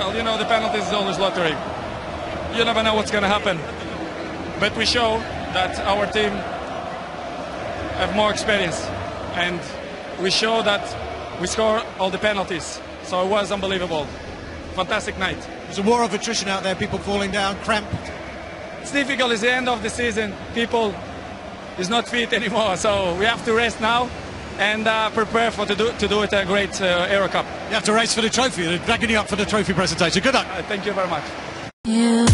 Well, you know, the penalties is always lottery. You never know what's going to happen. But we show that our team have more experience. And we show that we score all the penalties. So it was unbelievable. Fantastic night. There's a war of attrition out there, people falling down, cramped. It's difficult. It's the end of the season. People is not fit anymore. So we have to rest now and uh, prepare for to do, to do it a great uh, Euro Cup. You have to race for the trophy. They're dragging you up for the trophy presentation. Good luck. Uh, thank you very much. You